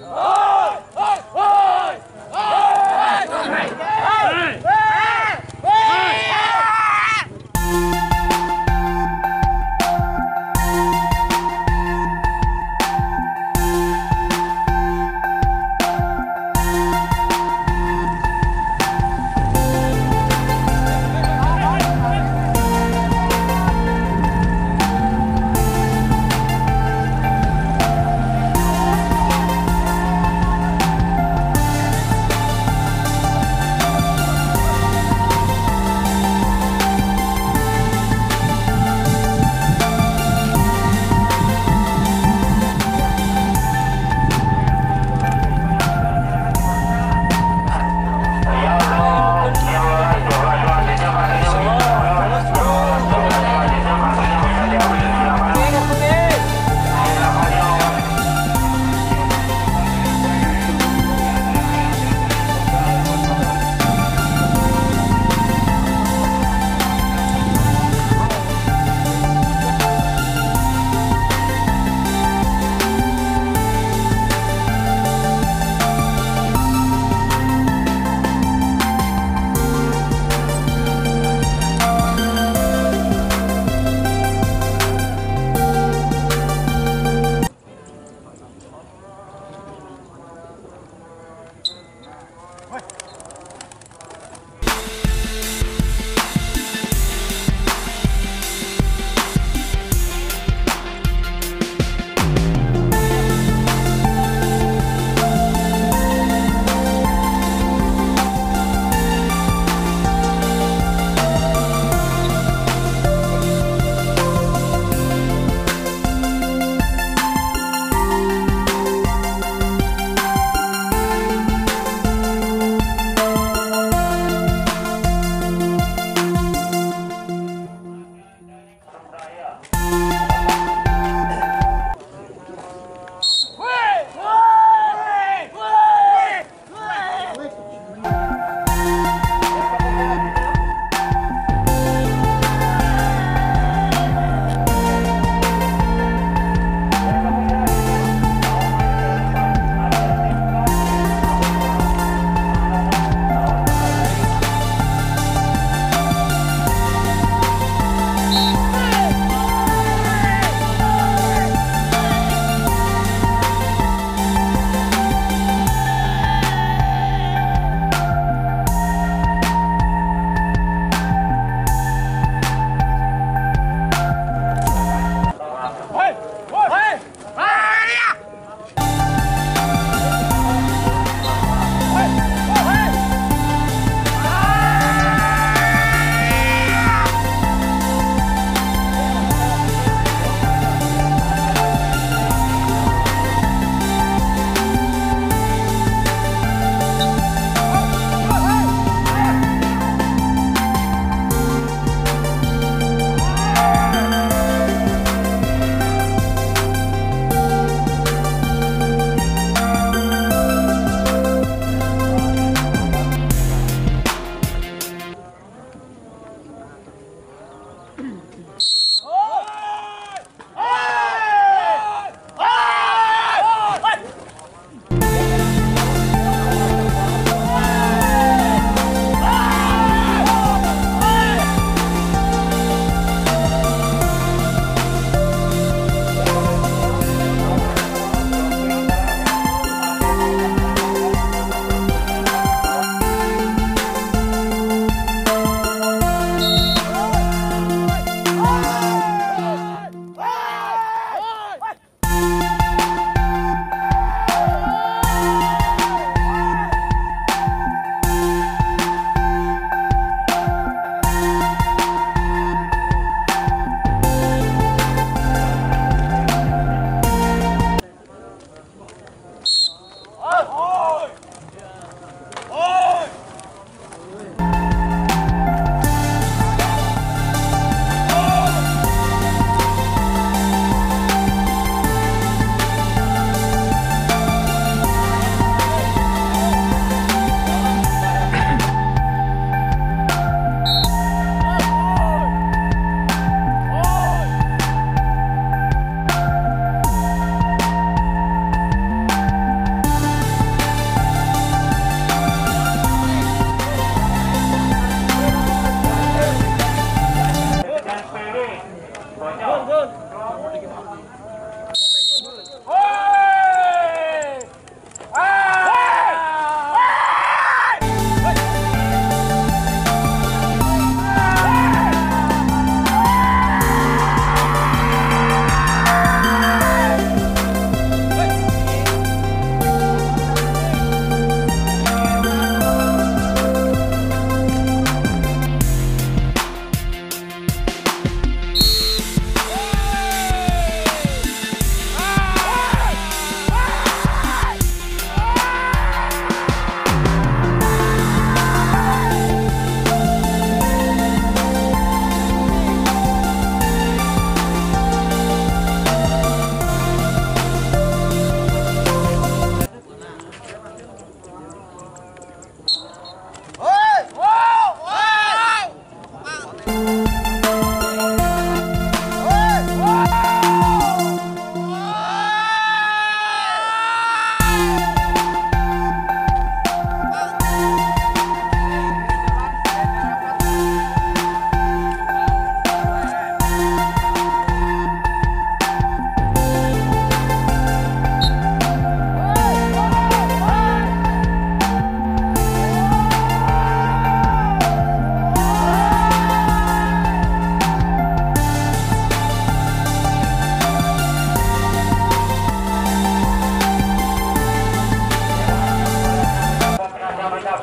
Oh!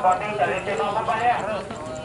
novamente a gente não trabalha.